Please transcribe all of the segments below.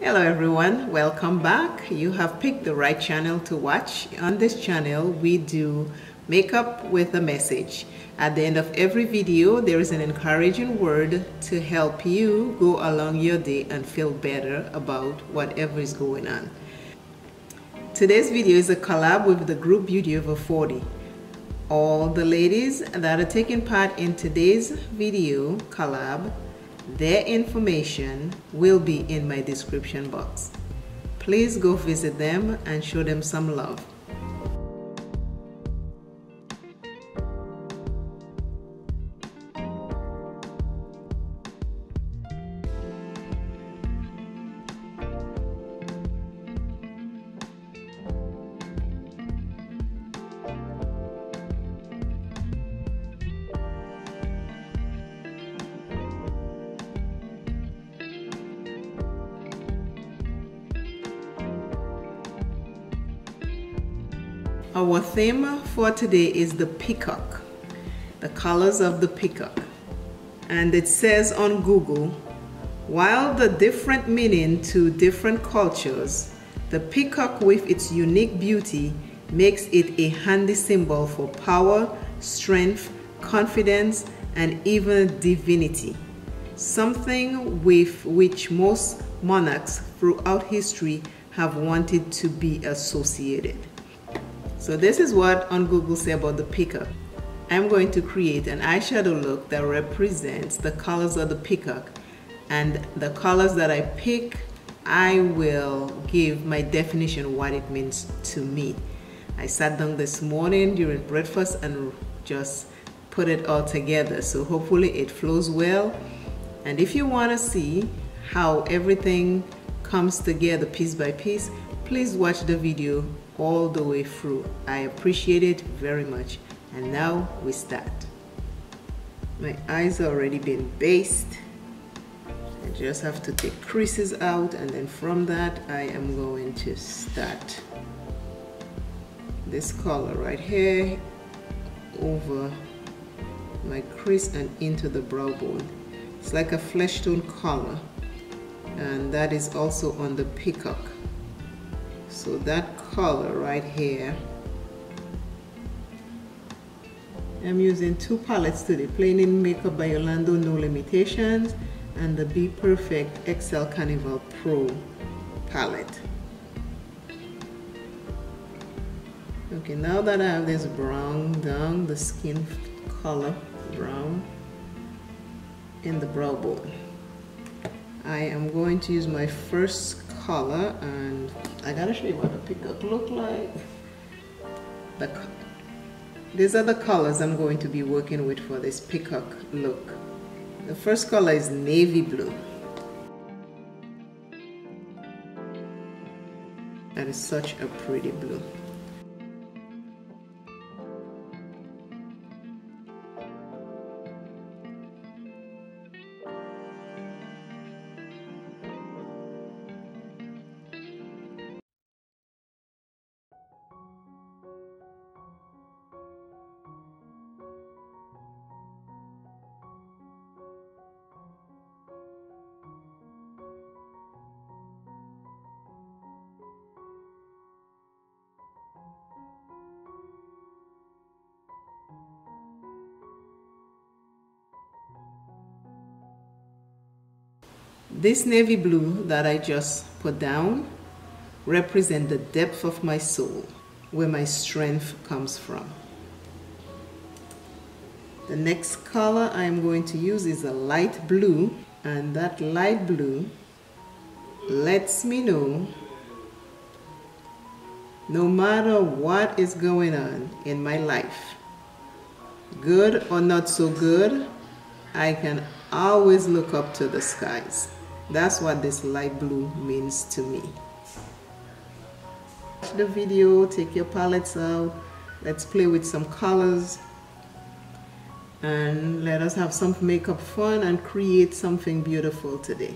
Hello everyone, welcome back. You have picked the right channel to watch. On this channel, we do makeup with a message. At the end of every video, there is an encouraging word to help you go along your day and feel better about whatever is going on. Today's video is a collab with the group Beauty Over 40. All the ladies that are taking part in today's video collab their information will be in my description box. Please go visit them and show them some love. Our theme for today is the peacock, the colors of the peacock. And it says on Google, while the different meaning to different cultures, the peacock with its unique beauty makes it a handy symbol for power, strength, confidence, and even divinity. Something with which most monarchs throughout history have wanted to be associated. So this is what on Google say about the peacock. I'm going to create an eyeshadow look that represents the colors of the peacock and the colors that I pick I will give my definition what it means to me. I sat down this morning during breakfast and just put it all together so hopefully it flows well and if you want to see how everything comes together piece by piece please watch the video all the way through. I appreciate it very much. And now we start. My eyes are already been based. I just have to take creases out and then from that I am going to start this color right here over my crease and into the brow bone. It's like a flesh tone color and that is also on the peacock. So that color right here I'm using two palettes today Plain in Makeup by Orlando No Limitations and the BPerfect XL Carnival Pro palette. Okay now that I have this brown down the skin color brown in the brow bone I am going to use my first color and I gotta show you what the peacock look like. The, these are the colors I'm going to be working with for this peacock look. The first color is navy blue. That is such a pretty blue. This navy blue that I just put down represent the depth of my soul, where my strength comes from. The next color I'm going to use is a light blue, and that light blue lets me know no matter what is going on in my life, good or not so good, I can always look up to the skies. That's what this light blue means to me. Watch the video, take your palettes out, let's play with some colors and let us have some makeup fun and create something beautiful today.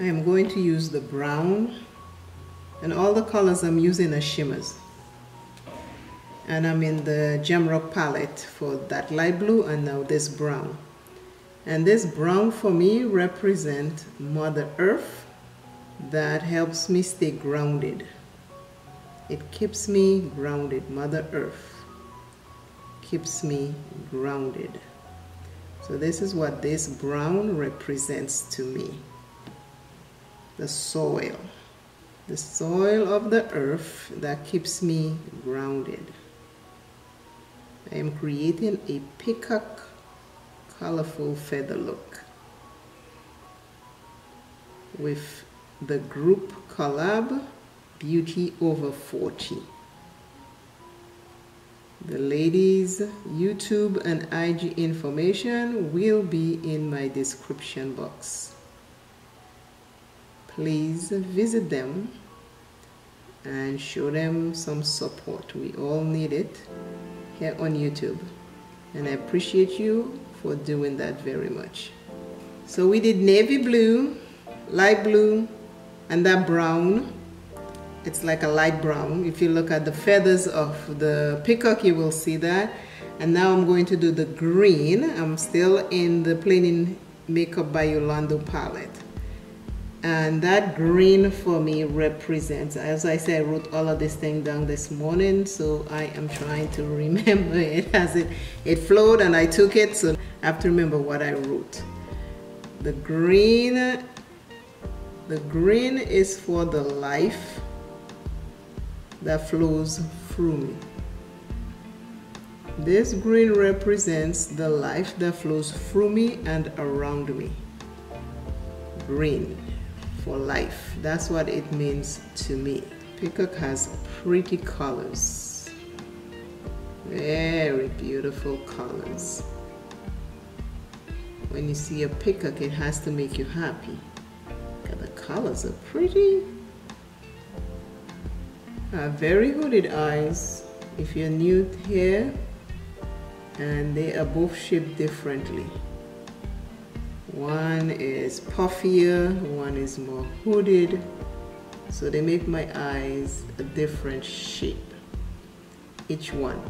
I am going to use the brown and all the colors I'm using are shimmers and I'm in the Gemrock palette for that light blue and now this brown and this brown for me represent Mother Earth that helps me stay grounded. It keeps me grounded. Mother Earth keeps me grounded. So this is what this brown represents to me. The soil. The soil of the earth that keeps me grounded. I am creating a peacock colorful feather look with the group collab Beauty Over 40. The ladies' YouTube and IG information will be in my description box. Please visit them and show them some support. We all need it here on YouTube. And I appreciate you for doing that very much. So we did navy blue, light blue, and that brown it's like a light brown. If you look at the feathers of the peacock, you will see that. And now I'm going to do the green. I'm still in the Planning Makeup by Yolando palette. And that green for me represents, as I said, I wrote all of this thing down this morning, so I am trying to remember it as it, it flowed and I took it, so Have to remember what I wrote. The green, the green is for the life that flows through me. This green represents the life that flows through me and around me. Green for life. That's what it means to me. Peacock has pretty colors. Very beautiful colors. When you see a peacock, it has to make you happy. The colors are pretty. Very hooded eyes. If you're new here and they are both shaped differently. One is puffier one is more hooded. So they make my eyes a different shape each one.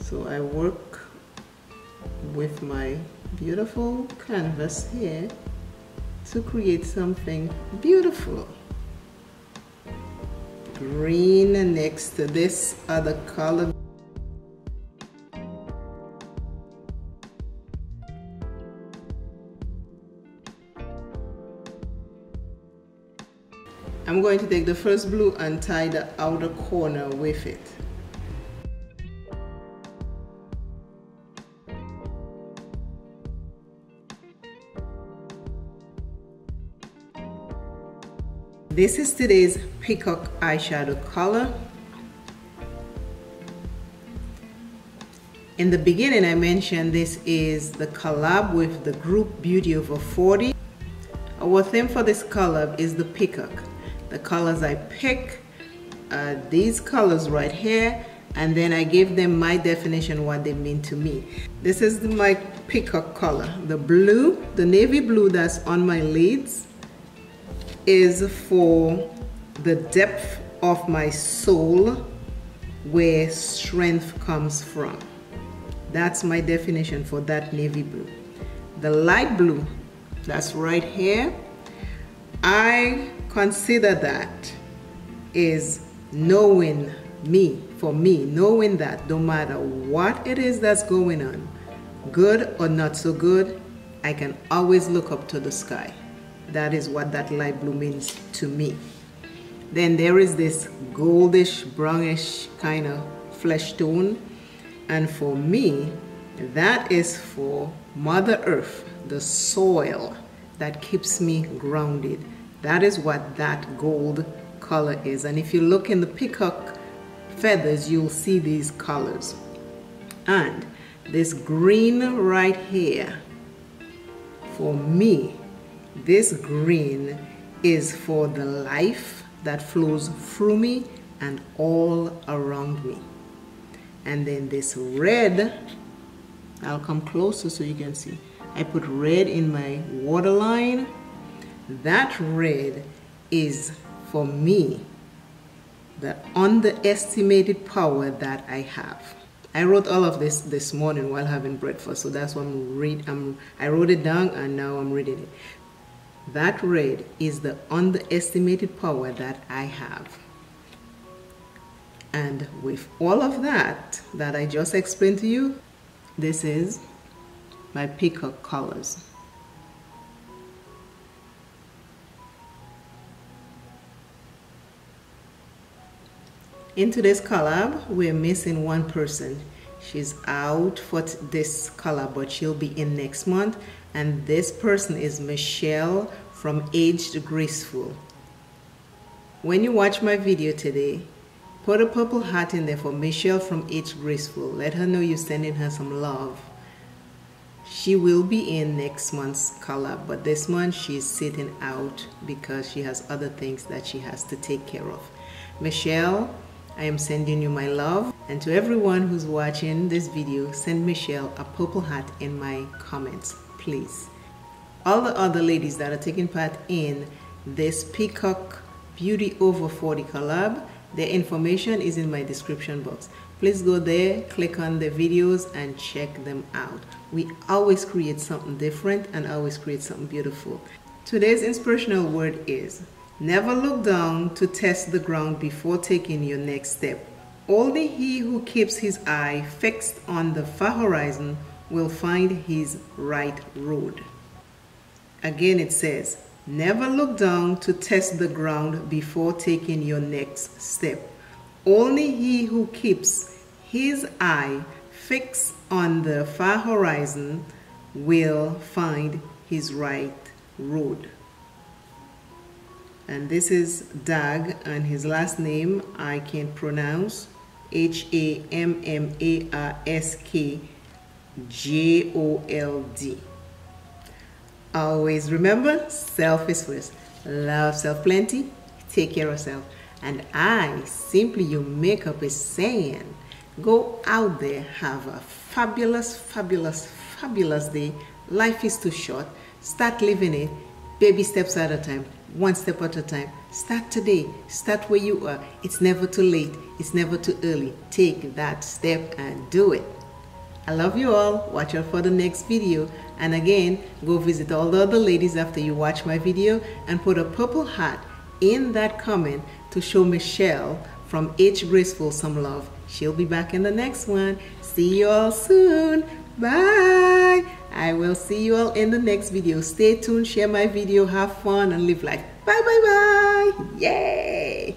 So I work with my beautiful canvas here to create something beautiful green next to this other color. I'm going to take the first blue and tie the outer corner with it. This is today's peacock eyeshadow color. In the beginning I mentioned this is the collab with the group Beauty Over 40. Our theme for this collab is the peacock. The colors I pick are these colors right here and then I give them my definition what they mean to me. This is my peacock color. The blue, the navy blue that's on my lids is for the depth of my soul where strength comes from. That's my definition for that navy blue. The light blue, that's right here, I consider that is knowing me, for me, knowing that no matter what it is that's going on, good or not so good, I can always look up to the sky. That is what that light blue means to me. Then there is this goldish, brownish kind of flesh tone. And for me, that is for Mother Earth, the soil that keeps me grounded. That is what that gold color is. And if you look in the peacock feathers, you'll see these colors. And this green right here, for me, this green is for the life that flows through me and all around me. And then this red, I'll come closer so you can see. I put red in my waterline. That red is for me the underestimated power that I have. I wrote all of this this morning while having breakfast, so that's why I'm read. I'm, I wrote it down and now I'm reading it. That red is the underestimated power that I have. And with all of that that I just explained to you, this is my peacock colors. In today's collab, we're missing one person. She's out for this collab, but she'll be in next month. And this person is Michelle from Aged Graceful. When you watch my video today, put a purple heart in there for Michelle from Aged Graceful. Let her know you're sending her some love. She will be in next month's collab, but this month she's sitting out because she has other things that she has to take care of. Michelle, I am sending you my love. And to everyone who's watching this video, send Michelle a purple hat in my comments, please. All the other ladies that are taking part in this Peacock Beauty Over 40 collab, their information is in my description box. Please go there, click on the videos and check them out. We always create something different and always create something beautiful. Today's inspirational word is Never look down to test the ground before taking your next step. Only he who keeps his eye fixed on the far horizon will find his right road. Again, it says, Never look down to test the ground before taking your next step. Only he who keeps his eye fixed on the far horizon will find his right road and this is Dag and his last name I can't pronounce H-A-M-M-A-R-S-K-J-O-L-D always remember self is first love self plenty take care of self and I simply your makeup is saying go out there have a fabulous fabulous fabulous day life is too short start living it baby steps at a time one step at a time. Start today. Start where you are. It's never too late. It's never too early. Take that step and do it. I love you all. Watch out for the next video. And again, go visit all the other ladies after you watch my video and put a purple heart in that comment to show Michelle from Aged Graceful some love. She'll be back in the next one. See you all soon. Bye. I will see you all in the next video. Stay tuned, share my video, have fun, and live life. Bye, bye, bye. Yay.